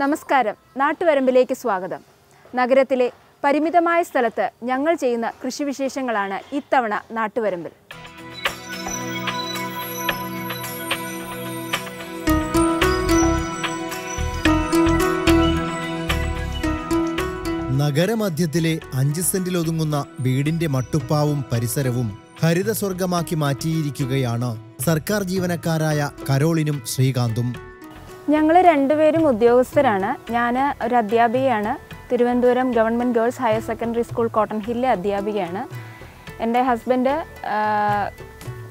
നമസ്കാരം. നാട്ടുവരമ്പിലേക്ക് സ്വാഗതം. നഗരത്തിലെ പരിമിതമായ സ്ഥലത്ത് ഞങ്ങൾ ചെയ്യുന്ന കൃഷിവിശേഷങ്ങളാണ് ഇത്തവണ നാട്ടുവരമ്പിൽ. നഗരമധ്യത്തിലെ അഞ്ച് സെന്റിൽ ഒതുങ്ങുന്ന വീടിന്റെ മട്ടുപ്പാവും പരിസരവും ഹരിതസ്വർഗമാക്കി മാറ്റിയിരിക്കുകയാണ് സർക്കാർ ജീവനക്കാരായ കരോളിനും ശ്രീകാന്തും. ഞങ്ങൾ രണ്ടുപേരും ഉദ്യോഗസ്ഥരാണ്. ഞാൻ ഒരു അധ്യാപികയാണ്. Thiruvananthapuram government girls higher secondary school cotton ഹില്ലിലെ അധ്യാപികയാണ്. എന്റെ ഹസ്ബൻഡ്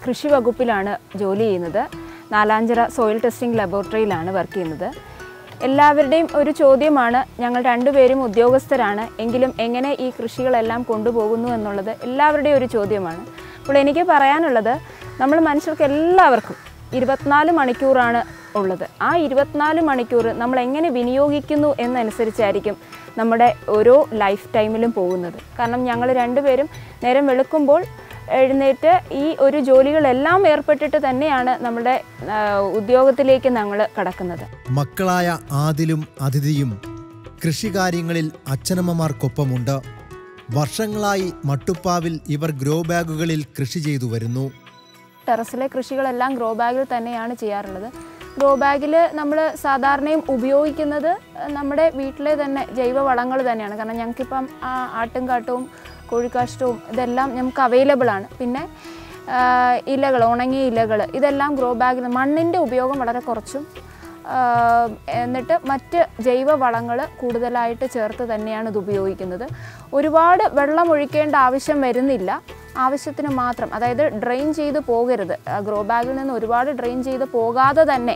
കൃഷി വകുപ്പിലാണ് ജോലി ചെയ്യുന്നത്. നാലാഞ്ചിറ സോയിൽ ടെസ്റ്റിംഗ് ലബോറട്ടറിയിലാണ് വർക്ക് ചെയ്യുന്നത്. എല്ലാവരുടെയും ഒരു ചോദ്യമാണ് ഞങ്ങൾ രണ്ടുപേരും ഉദ്യോഗസ്ഥരാണ്. എങ്കിലും എങ്ങനെ ഈ കൃഷികളെല്ലാം കൊണ്ടുപോകുന്നു എന്നുള്ളത് എല്ലാവരുടെയും ഒരു ചോദ്യമാണ്. അപ്പോൾ എനിക്ക് പറയാനുള്ളത് നമ്മൾ മനുഷ്യർക്ക് എല്ലാവർക്കും ഇരുപത്തിനാല് മണിക്കൂറാണ് ഉള്ളത്. ആ ഇരുപത്തിനാല് മണിക്കൂർ നമ്മൾ എങ്ങനെ വിനിയോഗിക്കുന്നു എന്നനുസരിച്ചായിരിക്കും നമ്മുടെ ഓരോ ലൈഫ് ടൈമിലും പോകുന്നത്. കാരണം ഞങ്ങൾ രണ്ടുപേരും നേരം വെളുക്കുമ്പോൾ എഴുന്നേറ്റ് ഈ ഒരു ജോലികളെല്ലാം ഏർപ്പെട്ടിട്ട് തന്നെയാണ് നമ്മുടെ ഉദ്യോഗത്തിലേക്ക് ഞങ്ങൾ കടക്കുന്നത്. മക്കളായ ആദിലും അതിഥിയും കൃഷികാര്യങ്ങളിൽ അച്ഛനമ്മമാർക്കൊപ്പമുണ്ട്. വർഷങ്ങളായി മട്ടുപ്പാവിൽ ഇവർ ഗ്രോ ബാഗുകളിൽ കൃഷി ചെയ്തു വരുന്നു. ടെറസിലെ കൃഷികളെല്ലാം ഗ്രോ ബാഗിൽ തന്നെയാണ് ചെയ്യാറുള്ളത്. ഗ്രോ ബാഗിൽ നമ്മൾ സാധാരണയും ഉപയോഗിക്കുന്നത് നമ്മുടെ വീട്ടിലെ തന്നെ ജൈവ വളങ്ങൾ തന്നെയാണ്. കാരണം ഞങ്ങൾക്കിപ്പം ആട്ടും കാട്ടവും കോഴിക്കാഷ്ടവും ഇതെല്ലാം നമുക്ക് അവൈലബിൾ ആണ്. പിന്നെ ഇലകൾ ഉണങ്ങിയ ഇലകൾ ഇതെല്ലാം ഗ്രോ ബാഗിൽ മണ്ണിന്റെ ഉപയോഗം വളരെ കുറച്ചും എന്നിട്ട് മറ്റ് ജൈവ വളങ്ങൾ കൂടുതലായിട്ട് ചേർത്ത് തന്നെയാണ് ഇത് ഉപയോഗിക്കുന്നത്. ഒരുപാട് വെള്ളം ഒഴിക്കേണ്ട ആവശ്യം വരുന്നില്ല. ആവശ്യത്തിന് മാത്രം അതായത് ഡ്രെയിൻ ചെയ്ത് പോകരുത്. ഗ്രോ ബാഗിൽ നിന്ന് ഒരുപാട് ഡ്രെയിൻ ചെയ്ത് പോകാതെ തന്നെ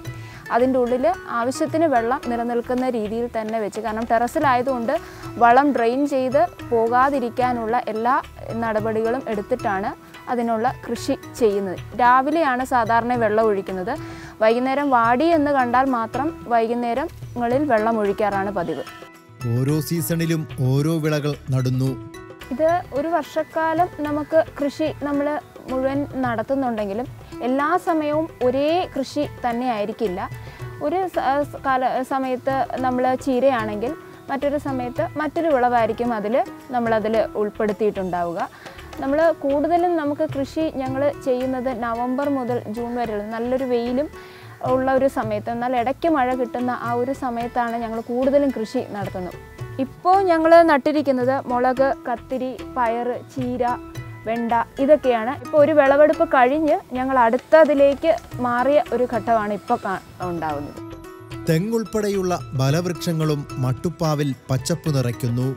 അതിന്റെ ഉള്ളിൽ ആവശ്യത്തിന് വെള്ളം നിലനിൽക്കുന്ന രീതിയിൽ തന്നെ വെച്ച് കാരണം ടെറസിലായതുകൊണ്ട് വളം ഡ്രെയിൻ ചെയ്ത് പോകാതിരിക്കാനുള്ള എല്ലാ നടപടികളും എടുത്തിട്ടാണ് അതിനുള്ള കൃഷി ചെയ്യുന്നത്. രാവിലെയാണ് സാധാരണ വെള്ളം ഒഴിക്കുന്നത്. വൈകുന്നേരം വാടി എന്ന് കണ്ടാൽ മാത്രം വൈകുന്നേരങ്ങളിൽ വെള്ളം ഒഴിക്കാറാണ് പതിവ്. ഓരോ സീസണിലും ഓരോ വിളകൾ നടുന്നു. ഇത് ഒരു വർഷക്കാലം നമുക്ക് കൃഷി നമ്മൾ മുഴുവൻ നടത്തുന്നുണ്ടെങ്കിലും എല്ലാ സമയവും ഒരേ കൃഷി തന്നെ ആയിരിക്കില്ല. ഒരു കാല സമയത്ത് നമ്മൾ ചീരയാണെങ്കിൽ മറ്റൊരു സമയത്ത് മറ്റൊരു വിളവായിരിക്കും അതിൽ നമ്മളതിൽ ഉൾപ്പെടുത്തിയിട്ടുണ്ടാവുക. നമ്മൾ കൂടുതലും നമുക്ക് കൃഷി ഞങ്ങൾ ചെയ്യുന്നത് നവംബർ മുതൽ ജൂൺ വരെയുള്ള നല്ലൊരു വെയിലും ഉള്ള ഒരു സമയത്ത് എന്നാൽ ഇടയ്ക്ക് മഴ കിട്ടുന്ന ആ ഒരു സമയത്താണ് ഞങ്ങൾ കൂടുതലും കൃഷി നടത്തുന്നത്. ഇപ്പോൾ ഞങ്ങൾ നട്ടിരിക്കുന്നത് മുളക് കത്തിരി പയർ ചീര വെണ്ട ഇതൊക്കെയാണ്. ഇപ്പോൾ ഒരു വിളവെടുപ്പ് കഴിഞ്ഞ് ഞങ്ങൾ അടുത്തതിലേക്ക് മാറിയ ഒരു ഘട്ടമാണ് ഇപ്പോൾ ഉണ്ടാവുന്നത്. തെങ്ങുൾപ്പെടെയുള്ള ബലവൃക്ഷങ്ങളും മട്ടുപ്പാവിൽ പച്ചപ്പ് നിറയ്ക്കുന്നു.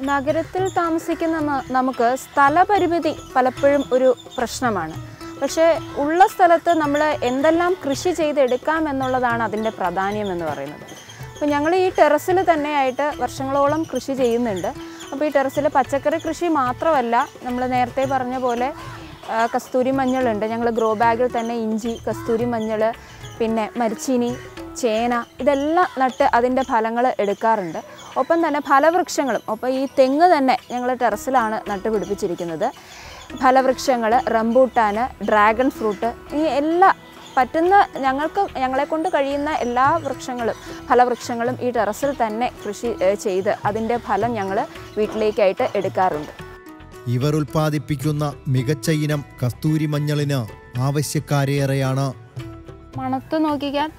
നഗരത്തിൽ താമസിക്കുന്ന നമുക്ക് സ്ഥലപരിമിതി പലപ്പോഴും ഒരു പ്രശ്നമാണ്. പക്ഷേ ഉള്ള സ്ഥലത്ത് നമ്മൾ എന്തെല്ലാം കൃഷി ചെയ്തെടുക്കാം എന്നുള്ളതാണ് അതിന്റെ പ്രാധാന്യം എന്ന് പറയുന്നത്. അപ്പോൾ ഞങ്ങൾ ഈ ടെറസിൽ തന്നെയായിട്ട് വർഷങ്ങളോളം കൃഷി ചെയ്യുന്നുണ്ട്. അപ്പോൾ ഈ ടെറസിൽ പച്ചക്കറി കൃഷി മാത്രമല്ല നമ്മൾ നേരത്തെ പറഞ്ഞ പോലെ കസ്തൂരി മഞ്ഞളുണ്ട്. ഞങ്ങൾ ഗ്രോ ബാഗിൽ തന്നെ ഇഞ്ചി കസ്തൂരി മഞ്ഞൾ പിന്നെ മരിച്ചീനി ചേന ഇതെല്ലാം നട്ട് അതിന്റെ ഫലങ്ങൾ എടുക്കാറുണ്ട്. ഒപ്പം തന്നെ ഫലവൃക്ഷങ്ങളും ഒപ്പം ഈ തെങ്ങ് തന്നെ ഞങ്ങൾ ടെറസിലാണ് നട്ടുപിടിപ്പിച്ചിരിക്കുന്നത് ഫലവൃക്ഷങ്ങൾ റംബൂട്ടാൻ ഡ്രാഗൺ ഫ്രൂട്ട് ഈ എല്ലാ പറ്റുന്ന ഞങ്ങൾക്ക് ഞങ്ങളെ കൊണ്ട് കഴിയുന്ന എല്ലാ വൃക്ഷങ്ങളും ഫലവൃക്ഷങ്ങളും ഈ ടെറസിൽ തന്നെ കൃഷി ചെയ്ത് അതിന്റെ ഫലം ഞങ്ങൾ വീട്ടിലേക്കായിട്ട് എടുക്കാറുണ്ട്. ഇവർ ഉൽപ്പാദിപ്പിക്കുന്ന മികച്ച ഇനം കസ്തൂരി മഞ്ഞളിന് ആവശ്യക്കാരേറെയാണ്. മണത്ത് നോക്കിക്കാൻ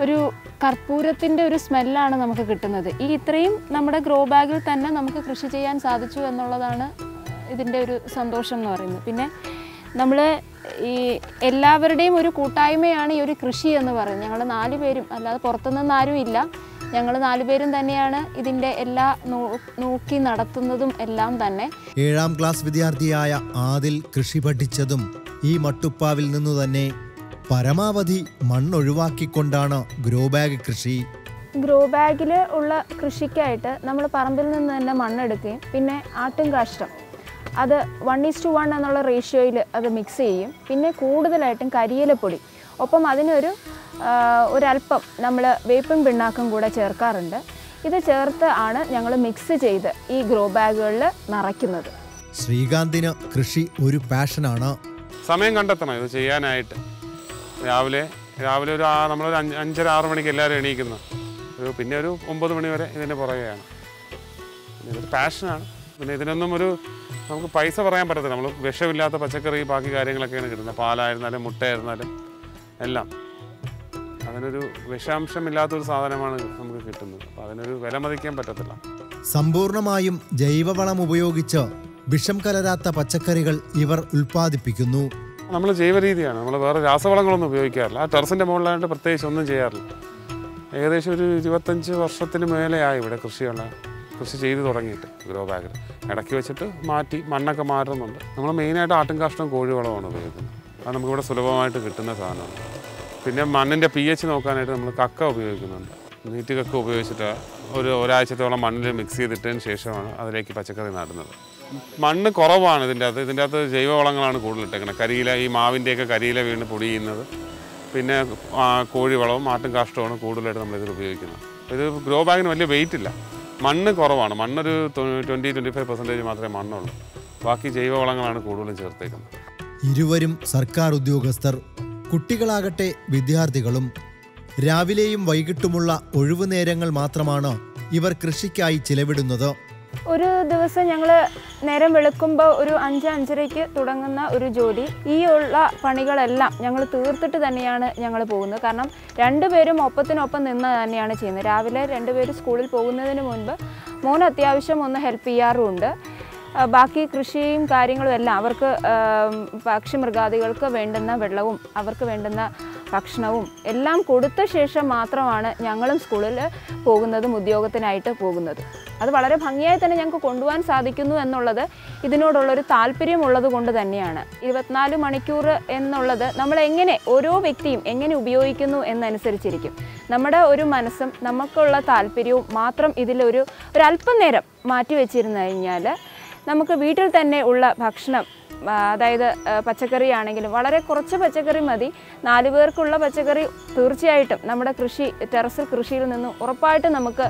ഒരു കർപ്പൂരത്തിന്റെ ഒരു സ്മെല്ലാണ് നമുക്ക് കിട്ടുന്നത്. ഈ ഇത്രയും നമ്മുടെ ഗ്രോ ബാഗിൽ തന്നെ നമുക്ക് കൃഷി ചെയ്യാൻ സാധിച്ചു എന്നുള്ളതാണ് ഇതിന്റെ ഒരു സന്തോഷം എന്ന് പറയുന്നത്. പിന്നെ നമ്മൾ ഈ എല്ലാവരുടെയും ഒരു കൂട്ടായ്മയാണ് ഈ ഒരു കൃഷി എന്ന് പറയുന്നത്. ഞങ്ങൾ നാല് പേരും അല്ലാതെ പുറത്തുനിന്ന് ആരും ഇല്ല. ഞങ്ങൾ നാല് പേരും തന്നെയാണ് ഇതിന്റെ എല്ലാ നോക്കി നടത്തുന്നതും എല്ലാം തന്നെ. ഏഴാം ക്ലാസ് വിദ്യാർത്ഥിയായ ആദിൽ കൃഷി പഠിച്ചതും ഈ മട്ടുപ്പാവിൽ നിന്നു തന്നെ പരമാവധി മണ്ണൊഴിവാക്കിക്കൊണ്ടാണ് ഗ്രോ ബാഗ് കൃഷി. ഗ്രോ ബാഗിൽ ഉള്ള കൃഷിക്കായിട്ട് നമ്മൾ പറമ്പിൽ നിന്ന് തന്നെ മണ്ണെടുക്കുകയും പിന്നെ ആട്ടും കാഷ്ടം. അത് വൺ ഈസ് ടു വൺ എന്നുള്ള റേഷ്യോയിൽ അത് മിക്സ് ചെയ്യും. പിന്നെ കൂടുതലായിട്ടും കരിയിലപ്പൊടി ഒപ്പം അതിനൊരു ഒരല്പം നമ്മൾ വേപ്പും പിണ്ണാക്കും കൂടെ ചേർക്കാറുണ്ട്. ഇത് ചേർത്ത് ആണ് ഞങ്ങൾ മിക്സ് ചെയ്ത് ഈ ഗ്രോ ബാഗുകളിൽ നിറയ്ക്കുന്നത്. ശ്രീകാന്തിന് കൃഷി ഒരു പാഷനാണ് സമയം കണ്ടെത്തണം. ഇത് ചെയ്യാനായിട്ട്. രാവിലെ രാവിലെ ഒരു ആ- നമ്മളൊരു അഞ്ച് അഞ്ചര ആറ് മണിക്ക് എല്ലാവരും എണീക്കുന്നു. ഒരു പിന്നെ ഒരു ഒമ്പത് മണി വരെ ഇതിന്റെ പുറകെയാണ്. ഇതൊരു പാഷനാണ് പിന്നെ ഇതിനൊന്നും ഒരു നമുക്ക് പൈസ പറയാൻ പറ്റത്തില്ല. നമ്മൾ വിഷമില്ലാത്ത പച്ചക്കറി ബാക്കി കാര്യങ്ങളൊക്കെയാണ് കിട്ടുന്നത്. പാലായിരുന്നാലും മുട്ടയായിരുന്നാലും എല്ലാം. അതിനൊരു വിഷാംശമില്ലാത്തൊരു സാധനമാണ് നമുക്ക് കിട്ടുന്നത്. അപ്പോൾ അതിനൊരു വില മതിക്കാൻ പറ്റത്തില്ല. സമ്പൂർണമായും ജൈവവളം ഉപയോഗിച്ച് വിഷം കലരാത്ത പച്ചക്കറികൾ ഇവർ ഉൽപ്പാദിപ്പിക്കുന്നു. നമ്മൾ ജൈവ രീതിയാണ് നമ്മൾ വേറെ രാസവളങ്ങളൊന്നും ഉപയോഗിക്കാറില്ല. ആ ടെറസിന്റെ മുകളിലായിട്ട് പ്രത്യേകിച്ച് ഒന്നും ചെയ്യാറില്ല. ഏകദേശം ഒരു ഇരുപത്തഞ്ച് വർഷത്തിന് മേലെയായി ഇവിടെ കൃഷിയുള്ള കൃഷി ചെയ്ത് തുടങ്ങിയിട്ട് ഗ്രോ ബാഗിൽ. ഇടയ്ക്ക് വെച്ചിട്ട് മാറ്റി മണ്ണൊക്കെ മാറുന്നുണ്ട് നമ്മൾ മെയിനായിട്ട് ആട്ടും കാഷ്ടം കോഴിവളമാണ് ഉപയോഗിക്കുന്നത്. അത് നമുക്കിവിടെ സുലഭമായിട്ട് കിട്ടുന്ന സാധനമാണ്. പിന്നെ മണ്ണിന്റെ പി എച്ച് നോക്കാനായിട്ട് നമ്മൾ കക്ക ഉപയോഗിക്കുന്നുണ്ട്. നീറ്റ് കക്ക ഉപയോഗിച്ചിട്ട് ഒരു ഒരാഴ്ചത്തോളം മണ്ണിൽ മിക്സ് ചെയ്തിട്ടതിന് ശേഷമാണ് അതിലേക്ക് പച്ചക്കറി നടുന്നത്. മണ്ണ് കുറവാണ് ഇതിന്റെ അകത്ത്. ഇതിന്റെ അകത്ത് ജൈവവളങ്ങളാണ് കൂടുതൽ ഇട്ടേക്കുന്നത്. കരിയില ഈ മാവിന്റെയൊക്കെ കരിയില വീണ് പൊടി ചെയ്യുന്നത് പിന്നെ കോഴിവളവും ആട്ടും കാഷ്ടവുമാണ് കൂടുതലായിട്ട് നമ്മളിതിൽ ഉപയോഗിക്കുന്നത്. ഇത് ഗ്രോ ബാഗിന് വലിയ വെയിറ്റ് ഇല്ല. മണ്ണ് കുറവാണ്. മണ്ണൊരു ട്വന്റി ട്വന്റി ഫൈവ് പെർസെന്റേജ് മാത്രമേ മണ്ണുള്ളൂ. ബാക്കി ജൈവവളങ്ങളാണ് കൂടുതലും ചേർത്തേക്കുന്നത്. ഇരുവരും സർക്കാർ ഉദ്യോഗസ്ഥർ കുട്ടികളാകട്ടെ വിദ്യാർത്ഥികളും രാവിലെയും വൈകിട്ടുമുള്ള ഒഴിവു നേരങ്ങൾ മാത്രമാണ് ഇവർ കൃഷിക്കായി ചിലവിടുന്നത്. ഒരു ദിവസം ഞങ്ങൾ നേരം വെളുക്കുമ്പോൾ ഒരു അഞ്ച് അഞ്ചരയ്ക്ക് തുടങ്ങുന്ന ഒരു ജോലി. ഈ ഉള്ള പണികളെല്ലാം ഞങ്ങൾ തീർത്തിട്ട് തന്നെയാണ് ഞങ്ങൾ പോകുന്നത്. കാരണം രണ്ടുപേരും ഒപ്പത്തിനൊപ്പം നിന്ന് തന്നെയാണ് ചെയ്യുന്നത്. രാവിലെ രണ്ടുപേരും സ്കൂളിൽ പോകുന്നതിന് മുൻപ് മോൻ അത്യാവശ്യം ഒന്ന് ഹെൽപ്പ് ചെയ്യാറുമുണ്ട് ബാക്കി കൃഷിയും കാര്യങ്ങളും എല്ലാം അവർക്ക് പക്ഷിമൃഗാദികൾക്ക് വേണ്ടുന്ന വെള്ളവും അവർക്ക് വേണ്ടുന്ന ഭക്ഷണവും എല്ലാം കൊടുത്ത ശേഷം മാത്രമാണ് ഞങ്ങളും സ്കൂളിൽ പോകുന്നതും ഉദ്യോഗത്തിനായിട്ട് പോകുന്നത്. അത് വളരെ ഭംഗിയായി തന്നെ ഞങ്ങൾക്ക് കൊണ്ടുപോകാൻ സാധിക്കുന്നു എന്നുള്ളത് ഇതിനോടുള്ളൊരു താല്പര്യമുള്ളത് കൊണ്ട് തന്നെയാണ്. ഇരുപത്തിനാല് മണിക്കൂർ എന്നുള്ളത് നമ്മൾ എങ്ങനെ ഓരോ വ്യക്തിയും എങ്ങനെ ഉപയോഗിക്കുന്നു എന്നനുസരിച്ചിരിക്കും. നമ്മുടെ ഒരു മനസ്സും നമുക്കുള്ള താല്പര്യവും മാത്രം ഇതിലൊരു ഒരല്പം നേരം മാറ്റി വെച്ചിരുന്നു കഴിഞ്ഞാൽ നമുക്ക് വീട്ടിൽ തന്നെ ഉള്ള ഭക്ഷണം അതായത് പച്ചക്കറി ആണെങ്കിലും വളരെ കുറച്ച് പച്ചക്കറി മതി. നാല് പേർക്കുള്ള പച്ചക്കറി തീർച്ചയായിട്ടും നമ്മുടെ കൃഷി ടെറസിൽ കൃഷിയിൽ നിന്നും ഉറപ്പായിട്ട് നമുക്ക്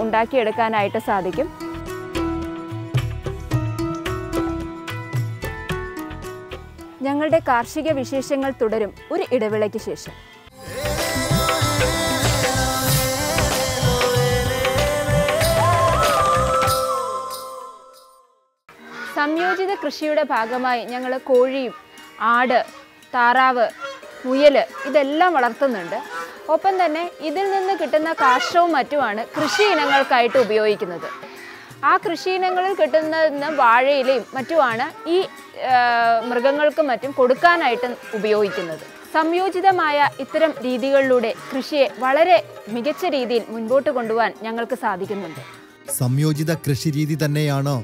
ഉണ്ടാക്കിയെടുക്കാനായിട്ട് സാധിക്കും. ഞങ്ങളുടെ കാർഷിക വിശേഷങ്ങൾ തുടരും ഒരു ഇടവേളയ്ക്ക് ശേഷം. സംയോജിത കൃഷിയുടെ ഭാഗമായി ഞങ്ങൾ കോഴിയും ആട് താറാവ് മുയൽ ഇതെല്ലാം വളർത്തുന്നുണ്ട്. ഒപ്പം തന്നെ ഇതിൽ നിന്ന് കിട്ടുന്ന കാഷ്ടവും മറ്റുമാണ് കൃഷി ഇനങ്ങൾക്കായിട്ട് ഉപയോഗിക്കുന്നത്. ആ കൃഷി ഇനങ്ങളിൽ കിട്ടുന്ന വാഴയിലയും മറ്റുമാണ് ഈ മൃഗങ്ങൾക്കും മറ്റും കൊടുക്കാനായിട്ട് ഉപയോഗിക്കുന്നത്. സംയോജിതമായ ഇത്തരം രീതികളിലൂടെ കൃഷിയെ വളരെ മികച്ച രീതിയിൽ മുൻപോട്ട് കൊണ്ടുപോകാൻ ഞങ്ങൾക്ക് സാധിക്കുന്നുണ്ട്. സംയോജിത കൃഷി രീതി തന്നെയാണ്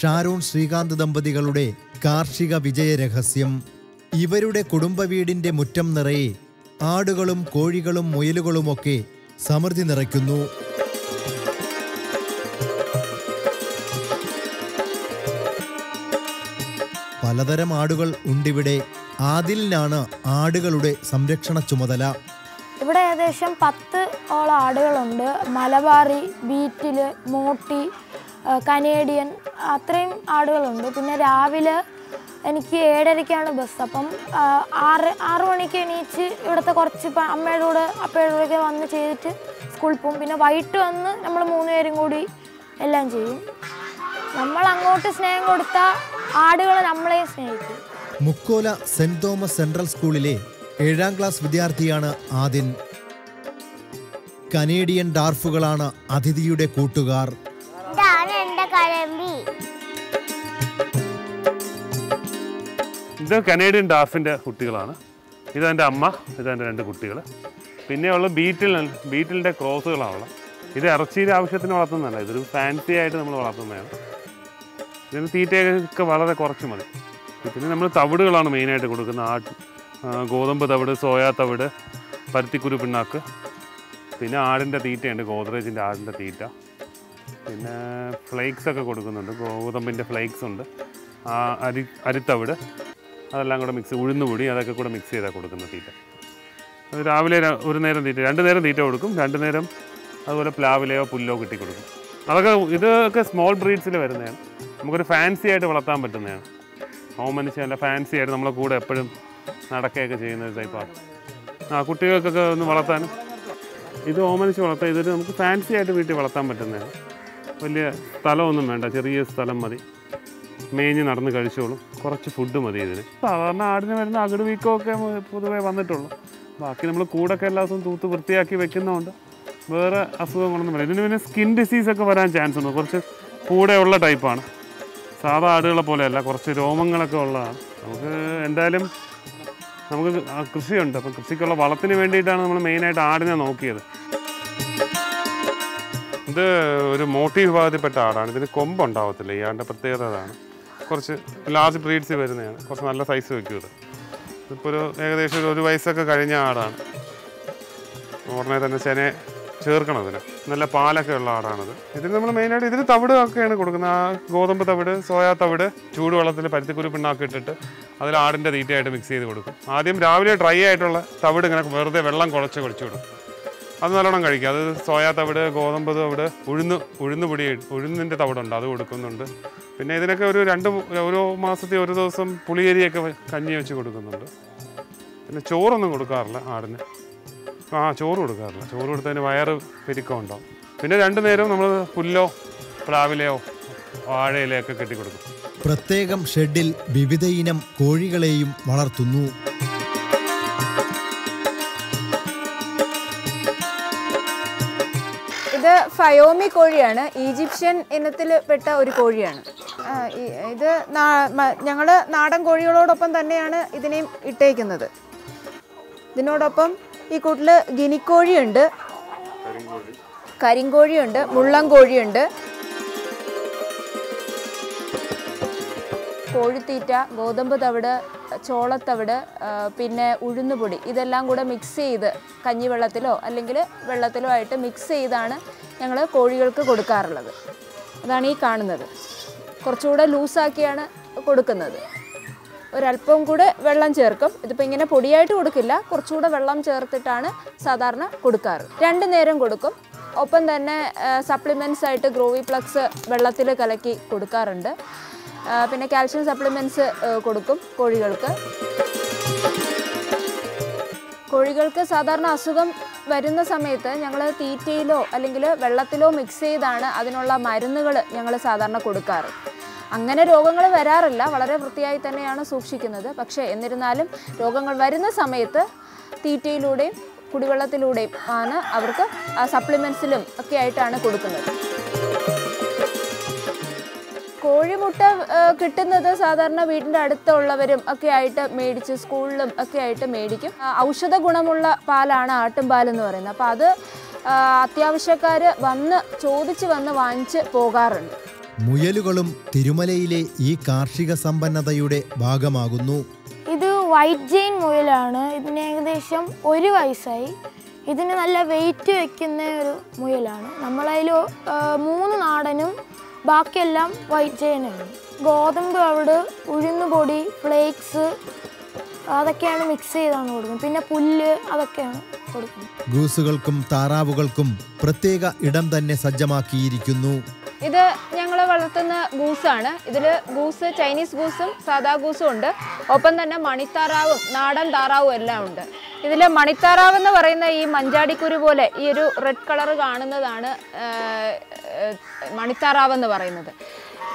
ഷാരോൺ ശ്രീകാന്ത് ദമ്പതികളുടെ കാർഷിക വിജയ രഹസ്യം ഇവരുടെ കുടുംബ വീടിന്റെ മുറ്റം നിറയെ ആടുകളും കോഴികളും മുയലുകളുമൊക്കെ സമൃദ്ധി നിറയ്ക്കുന്നു. പലതരം ആടുകൾ ഉണ്ടിവിടെ. ആദിലിനാണ് ആടുകളുടെ സംരക്ഷണ ചുമതല. ഇവിടെ ഏകദേശം പത്ത് ഓളം ആടുകളുണ്ട്. മലബാറി ബീറ്റിൽ മോട്ടി കനേഡിയൻ അത്രയും ആടുകളുണ്ട്. പിന്നെ രാവിലെ എനിക്ക് ഏഴരയ്ക്കാണ് ബസ്. അപ്പം ആറ് ആറ് മണിക്ക് എണീച്ച് ഇവിടുത്തെ കുറച്ച് അമ്മയുടെ കൂടെ അപ്പയുടെ കൂടെയൊക്കെ വന്ന് ചെയ്തിട്ട് സ്കൂളിൽ പോകും. പിന്നെ വൈകിട്ട് വന്ന് നമ്മൾ മൂന്ന് പേരും കൂടി എല്ലാം ചെയ്യും. നമ്മൾ അങ്ങോട്ട് സ്നേഹം കൊടുത്ത ആടുകൾ നമ്മളെ സ്നേഹിക്കും. മുക്കോല സെന്റ് തോമസ് സെൻട്രൽ സ്കൂളിലെ ഏഴാം ക്ലാസ് വിദ്യാർത്ഥിയാണ് ആദിൻ. കനേഡിയൻ ഡാർഫുകളാണ് അതിഥിയുടെ കൂട്ടുകാർ. കഴമ്പി ഇത് കനേഡിയൻ ഡാഫിന്റെ കുട്ടികളാണ്. ഇതെന്റെ അമ്മ ഇതെന്റെ രണ്ട് കുട്ടികൾ പിന്നെ പിന്നെയുള്ള ബീറ്റിൽ ബീറ്റിലിന്റെ ക്രോസുകളാണ് ഇത് ഇറച്ചിയുടെ ആവശ്യത്തിന് വളർത്തുന്നതല്ല ഇതൊരു ഫാൻസി ആയിട്ട് നമ്മൾ വളർത്തുന്നതാണ്. ഇതിന് തീറ്റയൊക്കെ വളരെ കുറച്ച് മതി. പിന്നെ നമ്മൾ തവിടുകളാണ് മെയിനായിട്ട് കൊടുക്കുന്നത്. ആ, ഗോതമ്പ് തവിട് സോയാ തവിട് പരുത്തിക്കുരു പിണ്ണാക്ക്. പിന്നെ ആടിന്റെ തീറ്റയുണ്ട് ഗോദ്രേജിന്റെ ആടിന്റെ തീറ്റ. പിന്നെ ഫ്ലേക്സ് ഒക്കെ കൊടുക്കുന്നുണ്ട്. ഗോതമ്പിന്റെ ഫ്ലേക്സ് ഉണ്ട്. ആ അരി അരിത്തവിട് അതെല്ലാം കൂടെ മിക്സ് ഉഴുന്നുപൊടി അതൊക്കെ കൂടെ മിക്സ് ചെയ്താൽ കൊടുക്കുന്നത് തീറ്റ. അത് രാവിലെ ഒരു നേരം തീറ്റ രണ്ട് നേരം തീറ്റ കൊടുക്കും. രണ്ട് നേരം അതുപോലെ പ്ലാവിലെയോ പുല്ലോ കിട്ടി കൊടുക്കും. അതൊക്കെ ഇതൊക്കെ സ്മോൾ ബ്രീഡ്സിൽ വരുന്നതാണ്. നമുക്കൊരു ഫാൻസി ആയിട്ട് വളർത്താൻ പറ്റുന്നതാണ്. ഓമനിച്ച് നല്ല ഫാൻസി ആയിട്ട് നമ്മളെ കൂടെ എപ്പോഴും നടക്കുകയൊക്കെ ചെയ്യുന്ന ഒരു ടൈപ്പാണ് ആ കുട്ടികൾക്കൊക്കെ ഒന്ന് വളർത്താനും. ഇത് ഓമനിച്ച് വളർത്താം ഇതൊരു നമുക്ക് ഫാൻസി ആയിട്ട് വീട്ടിൽ വളർത്താൻ പറ്റുന്നതാണ്. വലിയ സ്ഥലമൊന്നും വേണ്ട ചെറിയ സ്ഥലം മതി. മേഞ്ഞ് നടന്ന് കഴിച്ചോളും. കുറച്ച് ഫുഡ് മതി ഇതിന്. സാധാരണ ആടിന് വരുന്ന അകിട് വീക്കമൊക്കെ പൊതുവേ വന്നിട്ടുള്ളൂ. ബാക്കി നമ്മൾ കൂടൊക്കെ എല്ലാ ദിവസവും തൂത്ത് വൃത്തിയാക്കി വെക്കുന്നതുകൊണ്ട് വേറെ അസുഖങ്ങളൊന്നും വരില്ല. ഇതിന് പിന്നെ സ്കിൻ ഡിസീസൊക്കെ വരാൻ ചാൻസ് ഉണ്ട്. കുറച്ച് കൂടെയുള്ള ടൈപ്പാണ് സാധാ ആടുകളെ പോലെയല്ല കുറച്ച് രോമങ്ങളൊക്കെ ഉള്ളതാണ്. നമുക്ക് എന്തായാലും നമുക്ക് കൃഷിയുണ്ട്. അപ്പം കൃഷിക്കുള്ള വളത്തിന് വേണ്ടിയിട്ടാണ് നമ്മൾ മെയിനായിട്ട് ആടിനെ നോക്കിയത്. ഇത് ഒരു മോട്ടീവ് വിഭാഗത്തിൽപ്പെട്ട ആടാണ് ഇതിന് കൊമ്പ് ഉണ്ടാവത്തില്ല ഈ ആടിന്റെ പ്രത്യേകത അതാണ്. കുറച്ച് ലാർജ് ബ്രീഡ്സ് വരുന്നതാണ്. കുറച്ച് നല്ല സൈസ് വെക്കും ഇത്. ഇതിപ്പോൾ ഒരു ഏകദേശം ഒരു ഒരു വയസ്സൊക്കെ കഴിഞ്ഞ ആടാണ് ഉടനെ തന്നെ ചെനെ ചേർക്കണം ഇതിന് നല്ല പാലൊക്കെ ഉള്ള ആടാണിത് ഇതിന് നമ്മൾ മെയിനായിട്ട് ഇതിന് തവിട് ഒക്കെയാണ് കൊടുക്കുന്നത്. ആ ഗോതമ്പ് തവിട് സോയാ തവിട് ചൂടുവെള്ളത്തിൽ പരുത്തിക്കുരു ഇട്ടിട്ട് അതിൽ ആടിന്റെ തീറ്റയായിട്ട് മിക്സ് ചെയ്ത് കൊടുക്കും. ആദ്യം രാവിലെ ഡ്രൈ ആയിട്ടുള്ള തവിട് ഇങ്ങനെ വെറുതെ വെള്ളം കുഴച്ച് കുടിച്ചു കൊടുക്കും. അത് നല്ലോണം കഴിക്കും. അത് സോയാ തവിട് ഗോതമ്പ് തവിട് ഉഴുന്ന് ഉഴുന്ന് പൊടി ഉഴുന്നിന്റെ തവിടുണ്ട്. അത് കൊടുക്കുന്നുണ്ട്. പിന്നെ ഇതിനൊക്കെ ഒരു രണ്ട് ഓരോ മാസത്തെ ഒരു ദിവസം പുളിയരിയൊക്കെ കഞ്ഞി വെച്ച് കൊടുക്കുന്നുണ്ട്. പിന്നെ ചോറൊന്നും കൊടുക്കാറില്ല ആടിന്. ആ ചോറ് കൊടുക്കാറില്ല. ചോറ് കൊടുത്തതിന് വയറ് പെരുക്കമുണ്ടാവും. പിന്നെ രണ്ടു നേരം നമ്മൾ പുല്ലോ പ്ലാവിലയോ വാഴയിലയൊക്കെ കെട്ടിക്കൊടുക്കും. പ്രത്യേകം ഷെഡിൽ വിവിധ ഇനം കോഴികളെയും വളർത്തുന്നു. ഫയോമി കോഴിയാണ്. ഈജിപ്ഷ്യൻ ഇനത്തിൽ പെട്ട ഒരു കോഴിയാണ്. ഇത് ഞങ്ങൾ നാടൻ കോഴികളോടൊപ്പം തന്നെയാണ് ഇതിനെയും ഇട്ടേക്കുന്നത്. ഇതിനോടൊപ്പം ഈ കൂട്ടിൽ ഗിനിക്കോഴിയുണ്ട്. കരിങ്കോഴിയുണ്ട് മുള്ളം കോഴിയുണ്ട് കോഴിത്തീറ്റ ഗോതമ്പ് തവിട് ചോളത്തവിട് പിന്നെ ഉഴുന്നുപൊടി ഇതെല്ലാം കൂടെ മിക്സ് ചെയ്ത് കഞ്ഞിവെള്ളത്തിലോ അല്ലെങ്കിൽ വെള്ളത്തിലോ ആയിട്ട് മിക്സ് ചെയ്താണ് ഞങ്ങൾ കോഴികൾക്ക് കൊടുക്കാറുള്ളത്. അതാണ് ഈ കാണുന്നത്. കുറച്ചുകൂടെ ലൂസാക്കിയാണ് കൊടുക്കുന്നത്. ഒരല്പം കൂടെ വെള്ളം ചേർക്കും. ഇതിപ്പോൾ ഇങ്ങനെ പൊടിയായിട്ട് കൊടുക്കില്ല. കുറച്ചുകൂടെ വെള്ളം ചേർത്തിട്ടാണ് സാധാരണ കൊടുക്കാറ്. രണ്ട് നേരം കൊടുക്കും. ഒപ്പം തന്നെ സപ്ലിമെന്റ്സ് ആയിട്ട് ഗ്രോവി പ്ലക്സ് വെള്ളത്തിൽ കലക്കി കൊടുക്കാറുണ്ട്. പിന്നെ കാൽഷ്യം സപ്ലിമെന്റ്സ് കൊടുക്കും കോഴികൾക്ക്. കോഴികൾക്ക് സാധാരണ അസുഖം വരുന്ന സമയത്ത് ഞങ്ങൾ തീറ്റയിലോ അല്ലെങ്കിൽ വെള്ളത്തിലോ മിക്സ് ചെയ്താണ് അതിനുള്ള മരുന്നുകൾ ഞങ്ങൾ സാധാരണ കൊടുക്കാറ്. അങ്ങനെ രോഗങ്ങൾ വരാറില്ല. വളരെ വൃത്തിയായി തന്നെയാണ് സൂക്ഷിക്കുന്നത്. പക്ഷേ എന്നിരുന്നാലും രോഗങ്ങൾ വരുന്ന സമയത്ത് തീറ്റയിലൂടെയും കുടിവെള്ളത്തിലൂടെയും ആണ് അവർക്ക് സപ്ലിമെൻസിലും ഒക്കെ ആയിട്ടാണ് കൊടുക്കുന്നത്. കോഴിമുട്ട കിട്ടുന്നത് സാധാരണ വീടിന്റെ അടുത്തുള്ളവരും ഒക്കെ ആയിട്ട് മേടിച്ച് സ്കൂളിലും ഒക്കെ ആയിട്ട് മേടിക്കും. ഔഷധ ഗുണമുള്ള പാലാണ് ആട്ടുംപാൽ എന്ന് പറയുന്നത്. അപ്പോൾ അത് അത്യാവശ്യക്കാർ വന്ന് ചോദിച്ച് വന്ന് വാങ്ങിച്ച് പോകാറുണ്ട്. മുയലുകളും തിരുമലയിലെ ഈ കാർഷിക സമ്പന്നതയുടെ ഭാഗമാകുന്നു. ഇത് വൈറ്റ് ജെയിൻ മുയലാണ്. ഇതിന് ഏകദേശം ഒരു വയസ്സായി. ഇതിന് നല്ല വെയിറ്റ് വെക്കുന്ന ഒരു മുയലാണ്. നമ്മളതിൽ മൂന്ന് നാടനും ബാക്കിയെല്ലാം വൈറ്റ് ചെയ്യാനാണ് ഗോതമ്പ് അവിടെ ഉഴുന്നുപൊടി ഫ്ലേക്സ് അതൊക്കെയാണ് മിക്സ് ചെയ്താണ് കൊടുക്കുന്നത്. പിന്നെ പുല്ല് അതൊക്കെയാണ് കൊടുക്കുന്നത്. ഗൂസുകൾക്കും താറാവുകൾക്കും പ്രത്യേക ഇടം തന്നെ സജ്ജമാക്കിയിരിക്കുന്നു. ഇത് ഞങ്ങൾ വളർത്തുന്ന ഗൂസാണ്. ഇതിൽ ഗൂസ് ചൈനീസ് ഗൂസും സാധാ ഗൂസും ഉണ്ട്. ഒപ്പം തന്നെ മണിത്താറാവും നാടൻ താറാവും എല്ലാം ഉണ്ട്. ഇതിൽ മണിത്താറാവ് എന്ന് പറയുന്ന ഈ മഞ്ചാടിക്കുരു പോലെ ഈ ഒരു റെഡ് കളർ കാണുന്നതാണ് മണിത്താറാവ് എന്ന് പറയുന്നത്.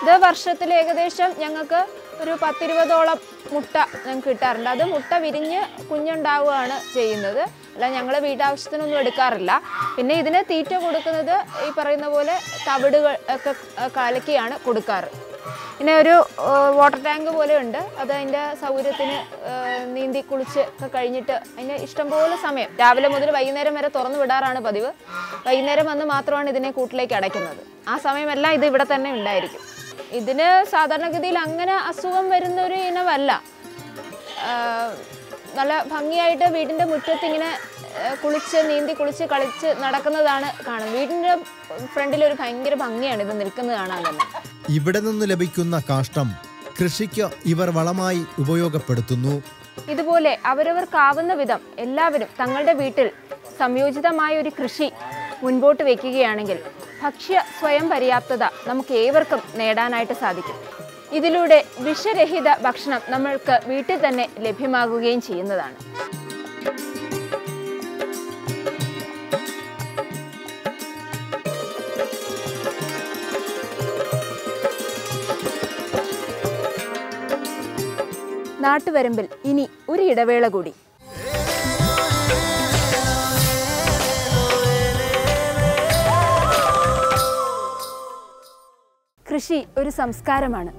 ഇത് വർഷത്തിൽ ഏകദേശം ഞങ്ങൾക്ക് ഒരു പത്തിരുപതോളം മുട്ട ഞങ്ങൾക്ക് കിട്ടാറുണ്ട്. അത് മുട്ട വിരിഞ്ഞ് കുഞ്ഞുണ്ടാവുകയാണ് ചെയ്യുന്നത്. അല്ല ഞങ്ങൾ വീട്ടാവശ്യത്തിനൊന്നും എടുക്കാറില്ല. പിന്നെ ഇതിന് തീറ്റ കൊടുക്കുന്നത് ഈ പറയുന്ന പോലെ തവിടുകൾ ഒക്കെ കലക്കിയാണ് കൊടുക്കാറ്. പിന്നെ ഒരു വാട്ടർ ടാങ്ക് പോലെ ഉണ്ട്. അത് അതിന്റെ സൗകര്യത്തിന് നീന്തി കുളിച്ച് ഒക്കെ കഴിഞ്ഞിട്ട് അതിന് ഇഷ്ടംപോലെ സമയം. രാവിലെ മുതൽ വൈകുന്നേരം വരെ തുറന്നു വിടാറാണ് പതിവ്. വൈകുന്നേരം വന്ന് മാത്രമാണ് ഇതിനെ കൂട്ടിലേക്ക് അടയ്ക്കുന്നത്. ആ സമയമെല്ലാം ഇത് ഇവിടെ തന്നെ ഉണ്ടായിരിക്കും. ഇതിന് സാധാരണഗതിയിൽ അങ്ങനെ അസുഖം വരുന്ന ഒരു ഇനമല്ല നല്ല ഭംഗിയായിട്ട് വീടിന്റെ മുറ്റത്ത് ഇങ്ങനെ കുളിച്ച് നീന്തി കുളിച്ച് കളിച്ച് നടക്കുന്നതാണ് കാണുന്നത്. വീടിന്റെ ഫ്രണ്ടിൽ ഒരു ഭയങ്കര ഭംഗിയാണ് ഇത് നിൽക്കുന്നത് കാണാൻ തന്നെ. ഇവിടെ നിന്ന് ലഭിക്കുന്ന കാഷ്ടം കൃഷിക്ക് ഇവർ വളമായി ഉപയോഗപ്പെടുത്തുന്നു. ഇതുപോലെ അവരവർക്കാവുന്ന വിധം എല്ലാവരും തങ്ങളുടെ വീട്ടിൽ സംയോജിതമായ ഒരു കൃഷി മുൻപോട്ട് വയ്ക്കുകയാണെങ്കിൽ ഭക്ഷ്യ സ്വയം പര്യാപ്തത നമുക്ക് ഏവർക്കും നേടാനായിട്ട് സാധിക്കും. ഇതിലൂടെ വിഷരഹിത ഭക്ഷണം നമ്മൾക്ക് വീട്ടിൽ തന്നെ ലഭ്യമാകുകയും ചെയ്യുന്നതാണ്. നാട്ടുവരമ്പിൽ ഇനി ഒരു ഇടവേള കൂടി. കൃഷി ഒരു സംസ്കാരമാണ്.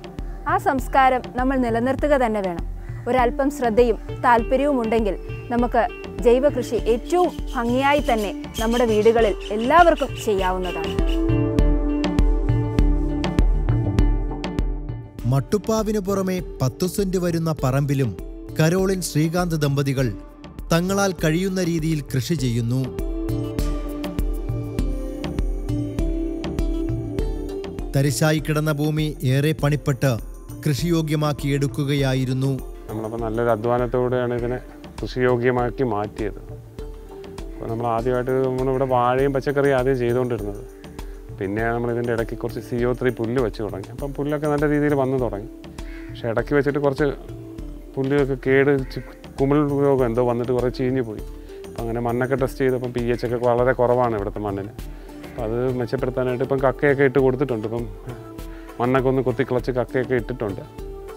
ആ സംസ്കാരം നമ്മൾ നിലനിർത്തുക തന്നെ വേണം. ഒരല്പം ശ്രദ്ധയും താല്പര്യവും ഉണ്ടെങ്കിൽ നമുക്ക് ജൈവ കൃഷി ഏറ്റവും ഭംഗിയായി തന്നെ നമ്മുടെ വീടുകളിൽ എല്ലാവർക്കും ചെയ്യാവുന്നതാണ്. മട്ടുപ്പാവിനു പുറമെ പത്തു സെന്റ് വരുന്ന പറമ്പിലും കരോളിൻ ശ്രീകാന്ത് ദമ്പതികൾ തങ്ങളാൽ കഴിയുന്ന രീതിയിൽ കൃഷി ചെയ്യുന്നു. തരിശായി കിടന്ന ഭൂമി ഏറെ പണിപ്പെട്ട് കൃഷിയോഗ്യമാക്കി എടുക്കുകയായിരുന്നു. നമ്മളപ്പോൾ നല്ലൊരു അധ്വാനത്തോടെയാണ് ഇതിനെ കൃഷിയോഗ്യമാക്കി മാറ്റിയത്. അപ്പോൾ നമ്മൾ ആദ്യമായിട്ട് നമ്മളിവിടെ വാഴയും പച്ചക്കറിയും ആദ്യം ചെയ്തുകൊണ്ടിരുന്നത്. പിന്നെ നമ്മൾ ഇതിന്റെ ഇടയ്ക്ക് കുറച്ച് സി ഒ ത്രീ പുല്ല് വെച്ച് തുടങ്ങി. അപ്പം പുല്ലൊക്കെ നല്ല രീതിയിൽ വന്നു തുടങ്ങി. പക്ഷേ ഇടയ്ക്ക് വെച്ചിട്ട് കുറച്ച് പുല്ലൊക്കെ കേട് കുമൾ രോഗം എന്തോ വന്നിട്ട് കുറേ ചീഞ്ഞു പോയി. അപ്പം അങ്ങനെ മണ്ണൊക്കെ ടെസ്റ്റ് ചെയ്തപ്പം പി എച്ച് ഒക്കെ വളരെ കുറവാണ് ഇവിടുത്തെ മണ്ണിന്. അപ്പം അത് മെച്ചപ്പെടുത്താനായിട്ട് ഇപ്പം കക്കയൊക്കെ ഇട്ട് കൊടുത്തിട്ടുണ്ട്. ഇപ്പം മണ്ണൊക്കെ ഒന്ന് കൊത്തിക്കിളച്ച് കക്കയൊക്കെ ഇട്ടിട്ടുണ്ട്.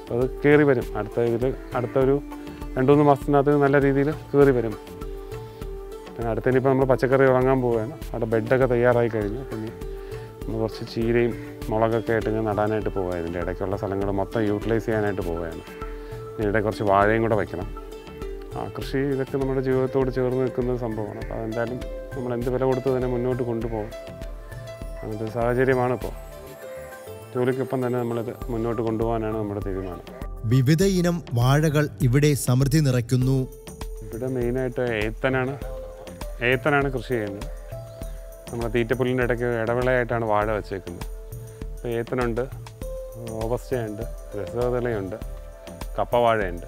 അപ്പോൾ അത് കയറി വരും. അടുത്ത ഇതിൽ അടുത്ത ഒരു രണ്ട് മൂന്ന് മാസത്തിനകത്ത് നല്ല രീതിയിൽ കയറി വരും. പിന്നെ അടുത്ത ഇനിയിപ്പോൾ നമ്മൾ പച്ചക്കറി ഉറങ്ങാൻ പോവുകയാണ്. അവിടെ ബെഡൊക്കെ തയ്യാറായി കഴിഞ്ഞു. പിന്നെ കുറച്ച് ചീരയും മുളകൊക്കെ ആയിട്ട് ഞാൻ നടാനായിട്ട് പോവുക ഇതിന്റെ ഇടയ്ക്കുള്ള സ്ഥലങ്ങൾ മൊത്തം യൂട്ടിലൈസ് ചെയ്യാനായിട്ട് പോവുകയാണ്. ഇതിനിടെ കുറച്ച് വാഴയും കൂടെ വയ്ക്കണം ആ കൃഷി ഇതൊക്കെ നമ്മുടെ ജീവിതത്തോട് ചേർന്ന് നിൽക്കുന്ന സംഭവമാണ്. അപ്പോൾ അതെന്തായാലും നമ്മൾ എന്ത് വില കൊടുത്ത് തന്നെ മുന്നോട്ട് കൊണ്ടുപോകും അങ്ങനത്തെ സാഹചര്യമാണ് ഇപ്പോൾ. ജോലിക്കൊപ്പം തന്നെ നമ്മളിത് മുന്നോട്ട് കൊണ്ടുപോകാനാണ് നമ്മുടെ തീരുമാനം. വിവിധ ഇനം വാഴകൾ ഇവിടെ സമൃദ്ധി നിറയ്ക്കുന്നു. ഇവിടെ മെയിനായിട്ട് ഏത്തനാണ്. ഏത്തനാണ് കൃഷി ചെയ്യുന്നത്. നമ്മുടെ തീറ്റപ്പുല്ലിന്റെ ഇടയ്ക്ക് ഇടവിളയായിട്ടാണ് വാഴ വെച്ചേക്കുന്നത്. ഇപ്പോൾ ഏത്തനുണ്ട് ഓബസ്റ്റയുണ്ട് രസകതളയുണ്ട് കപ്പവാഴയുണ്ട്.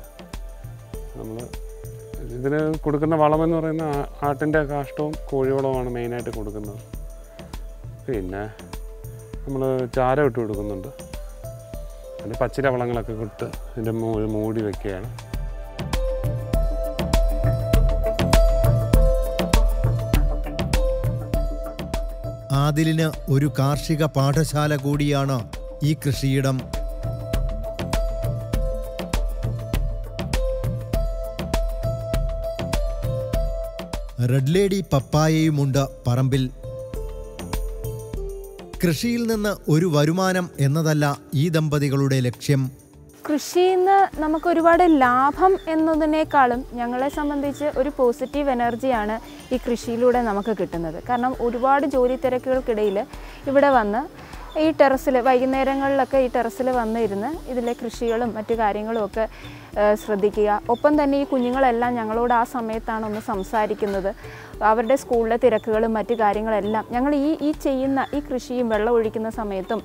നമ്മൾ ഇതിന് കൊടുക്കുന്ന വളമെന്ന് പറയുന്ന ആട്ടിന്റെ കാഷ്ടവും കോഴിവളവുമാണ് മെയിനായിട്ട് കൊടുക്കുന്നത്. പിന്നെ നമ്മൾ ചാരം ഇട്ട് കൊടുക്കുന്നുണ്ട്. അതിന് പച്ചില വളങ്ങളൊക്കെ ഇട്ട് ഇതിന്റെ മൂടി വെക്കുകയാണ്. ആദിലിന് ഒരു കാർഷിക പാഠശാല കൂടിയാണ് ഈ കൃഷിയിടം. റെഡ് ലേഡി പപ്പായയുമുണ്ട് പറമ്പിൽ. കൃഷിയിൽ നിന്ന് ഒരു വരുമാനം എന്നതല്ല ഈ ദമ്പതികളുടെ ലക്ഷ്യം. കൃഷിയിൽ നമുക്ക് ഒരുപാട് ലാഭം എന്നതിനേക്കാളും ഞങ്ങളെ സംബന്ധിച്ച് ഒരു പോസിറ്റീവ് എനർജിയാണ് ഈ കൃഷിയിലൂടെ നമുക്ക് കിട്ടുന്നത്. കാരണം ഒരുപാട് ജോലി തിരക്കുകൾക്കിടയിൽ ഇവിടെ വന്ന് ഈ ടെറസിൽ വൈകുന്നേരങ്ങളിലൊക്കെ ഈ ടെറസിൽ വന്നിരുന്ന് ഇതിലെ കൃഷികളും മറ്റു കാര്യങ്ങളും ഒക്കെ ശ്രദ്ധിക്കുക. ഒപ്പം തന്നെ ഈ കുഞ്ഞുങ്ങളെല്ലാം ഞങ്ങളോട് ആ സമയത്താണ് ഒന്ന് സംസാരിക്കുന്നത്. അവരുടെ സ്കൂളിലെ തിരക്കുകളും മറ്റു കാര്യങ്ങളെല്ലാം ഞങ്ങൾ ഈ ഈ ചെയ്യുന്ന ഈ കൃഷിയും വെള്ളം ഒഴിക്കുന്ന സമയത്തും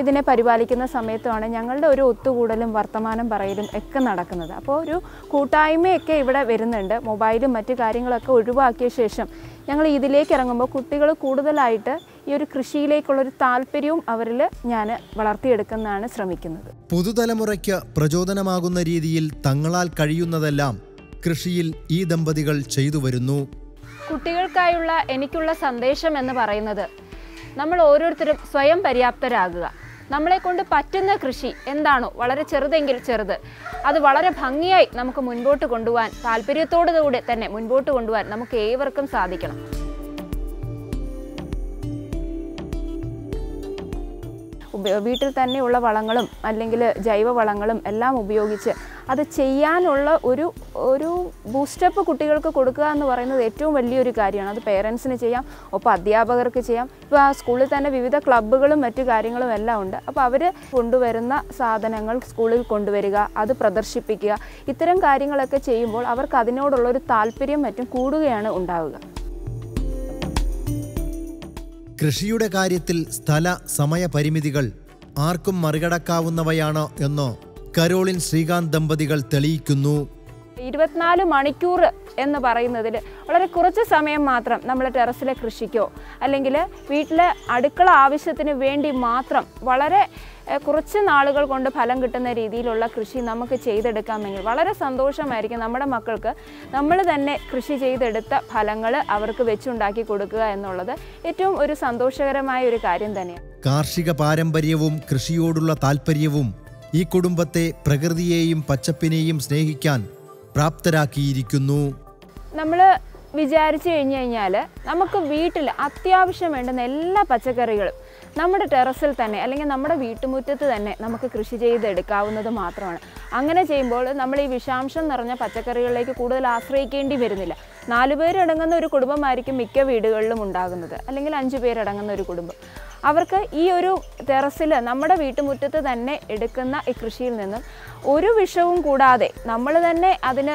ഇതിനെ പരിപാലിക്കുന്ന സമയത്തുമാണ് ഞങ്ങളുടെ ഒരു ഒത്തുകൂടലും വർത്തമാനം പറയലും ഒക്കെ നടക്കുന്നത്. അപ്പോൾ ഒരു കൂട്ടായ്മയൊക്കെ ഇവിടെ വരുന്നുണ്ട്. മൊബൈലും മറ്റു കാര്യങ്ങളൊക്കെ ഒഴിവാക്കിയ ശേഷം ഞങ്ങൾ ഇതിലേക്ക് ഇറങ്ങുമ്പോൾ കുട്ടികൾ കൂടുതലായിട്ട് ഈ ഒരു കൃഷിയിലേക്കുള്ളൊരു താല്പര്യവും അവരിൽ ഞാൻ വളർത്തിയെടുക്കുന്നതാണ് ശ്രമിക്കുന്നത്. പുതുതലമുറയ്ക്ക് പ്രചോദനമാകുന്ന രീതിയിൽ തങ്ങളാൽ കഴിയുന്നതെല്ലാം കൃഷിയിൽ ഈ ദമ്പതികൾ ചെയ്തു വരുന്നു. കുട്ടികൾക്കായുള്ള എനിക്കുള്ള സന്ദേശം എന്ന് പറയുന്നത് നമ്മൾ ഓരോരുത്തരും സ്വയം പര്യാപ്തരാകുക. നമ്മളെ കൊണ്ട് പറ്റുന്ന കൃഷി എന്താണോ വളരെ ചെറുതെങ്കിൽ ചെറുത്. അത് വളരെ ഭംഗിയായി നമുക്ക് മുൻപോട്ട് കൊണ്ടുപോകാൻ താല്പര്യത്തോടുകൂടെ തന്നെ മുൻപോട്ട് കൊണ്ടുപോകാൻ നമുക്ക് ഏവർക്കും സാധിക്കണം. വീട്ടിൽ തന്നെയുള്ള വളങ്ങളും അല്ലെങ്കിൽ ജൈവ വളങ്ങളും എല്ലാം ഉപയോഗിച്ച് അത് ചെയ്യാനുള്ള ഒരു ഒരു ബൂസ്റ്റപ്പ് കുട്ടികൾക്ക് കൊടുക്കുക എന്ന് പറയുന്നത് ഏറ്റവും വലിയൊരു കാര്യമാണ്. അത് പേരൻസിന് ചെയ്യാം ഒപ്പം അധ്യാപകർക്ക് ചെയ്യാം. ഇപ്പോൾ ആ സ്കൂളിൽ തന്നെ വിവിധ ക്ലബ്ബുകളും മറ്റു കാര്യങ്ങളും എല്ലാം ഉണ്ട്. അപ്പോൾ അവർ കൊണ്ടുവരുന്ന സാധനങ്ങൾ സ്കൂളിൽ കൊണ്ടുവരിക അത് പ്രദർശിപ്പിക്കുക ഇത്തരം കാര്യങ്ങളൊക്കെ ചെയ്യുമ്പോൾ അവർക്ക് അതിനോടുള്ളൊരു താല്പര്യം മറ്റും കൂടുകയാണ് ഉണ്ടാവുക. കൃഷിയുടെ കാര്യത്തിൽ സ്ഥല സമയ പരിമിതികൾ ആർക്കും മറികടക്കാവുന്നവയാണ് എന്ന് കരോളിൻ ശ്രീകാന്ത് ദമ്പതികൾ തെളിയിക്കുന്നു. ഇരുപത്തിനാല് മണിക്കൂർ എന്ന് പറയുന്നതിൽ വളരെ കുറച്ച് സമയം മാത്രം നമ്മൾ ടെറസിലെ കൃഷിക്കോ അല്ലെങ്കിൽ വീട്ടിലെ അടുക്കള ആവശ്യത്തിന് വേണ്ടി മാത്രം വളരെ കുറച്ച് നാളുകൾ കൊണ്ട് ഫലം കിട്ടുന്ന രീതിയിലുള്ള കൃഷി നമുക്ക് ചെയ്തെടുക്കാമെങ്കിൽ വളരെ സന്തോഷമായിരിക്കും നമ്മുടെ മക്കൾക്ക് നമ്മൾ തന്നെ കൃഷി ചെയ്തെടുത്ത ഫലങ്ങൾ അവർക്ക് വെച്ചുണ്ടാക്കി കൊടുക്കുക എന്നുള്ളത് ഏറ്റവും ഒരു സന്തോഷകരമായ ഒരു കാര്യം തന്നെയാണ്. കാർഷിക പാരമ്പര്യവും കൃഷിയോടുള്ള താല്പര്യവും ഈ കുടുംബത്തെ പ്രകൃതിയെയും പച്ചപ്പിനെയും സ്നേഹിക്കാൻ പ്രാപ്തരാക്കിയിരിക്കുന്നു. നമ്മൾ വിചാരിച്ചു കഴിഞ്ഞു കഴിഞ്ഞാൽ നമുക്ക് വീട്ടിൽ അത്യാവശ്യം വേണ്ടുന്ന എല്ലാ പച്ചക്കറികളും നമ്മുടെ ടെറസിൽ തന്നെ അല്ലെങ്കിൽ നമ്മുടെ വീട്ടുമുറ്റത്ത് തന്നെ നമുക്ക് കൃഷി ചെയ്തെടുക്കാവുന്നത് മാത്രമാണ്. അങ്ങനെ ചെയ്യുമ്പോൾ നമ്മൾ ഈ വിഷാംശം നിറഞ്ഞ പച്ചക്കറികളിലേക്ക് കൂടുതൽ ആശ്രയിക്കേണ്ടി വരുന്നില്ല. നാലുപേരടങ്ങുന്ന ഒരു കുടുംബമായിരിക്കും മിക്ക വീടുകളിലും ഉണ്ടാകുന്നത്. അല്ലെങ്കിൽ അഞ്ചു പേരടങ്ങുന്ന ഒരു കുടുംബം. അവർക്ക് ഈ ഒരു ടെറസിൽ നമ്മുടെ വീട്ടുമുറ്റത്ത് തന്നെ എടുക്കുന്ന ഈ കൃഷിയിൽ നിന്നും ഒരു വിഷവും കൂടാതെ നമ്മൾ തന്നെ അതിന്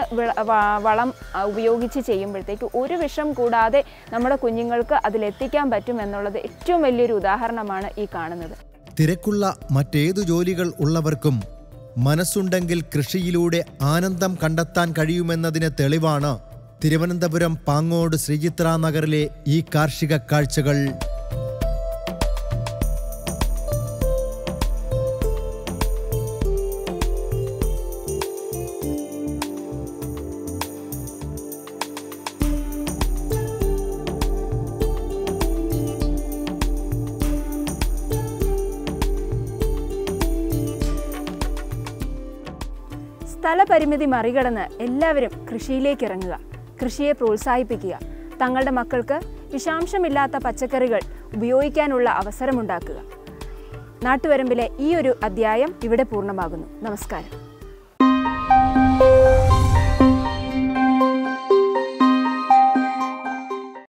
വളം ഉപയോഗിച്ച് ചെയ്യുമ്പോഴത്തേക്ക് ഒരു വിഷം കൂടാതെ നമ്മുടെ കുഞ്ഞുങ്ങൾക്ക് അതിലെത്തിക്കാൻ പറ്റും എന്നുള്ളത് ഏറ്റവും വലിയൊരു ഉദാഹരണമാണ് ഈ കാണുന്നത്. തിരക്കുള്ള മറ്റേതു ജോലികൾ ഉള്ളവർക്കും മനസ്സുണ്ടെങ്കിൽ കൃഷിയിലൂടെ ആനന്ദം കണ്ടെത്താൻ കഴിയുമെന്നതിന് തെളിവാണ് തിരുവനന്തപുരം പാങ്ങോട് ശ്രീചിത്ര നഗറിലെ ഈ കാർഷിക കാഴ്ചകൾ. സ്ഥലപരിമിതി മറികടന്ന് എല്ലാവരും കൃഷിയിലേക്ക് ഇറങ്ങുക കൃഷിയെ പ്രോത്സാഹിപ്പിക്കുക. തങ്ങളുടെ മക്കൾക്ക് വിഷാംശമില്ലാത്ത പച്ചക്കറികൾ ഉപയോഗിക്കാനുള്ള അവസരമുണ്ടാക്കുക. നാട്ടുവരമ്പിലെ ഈ ഒരു അധ്യായം ഇവിടെ പൂർണമാകുന്നു. നമസ്കാരം.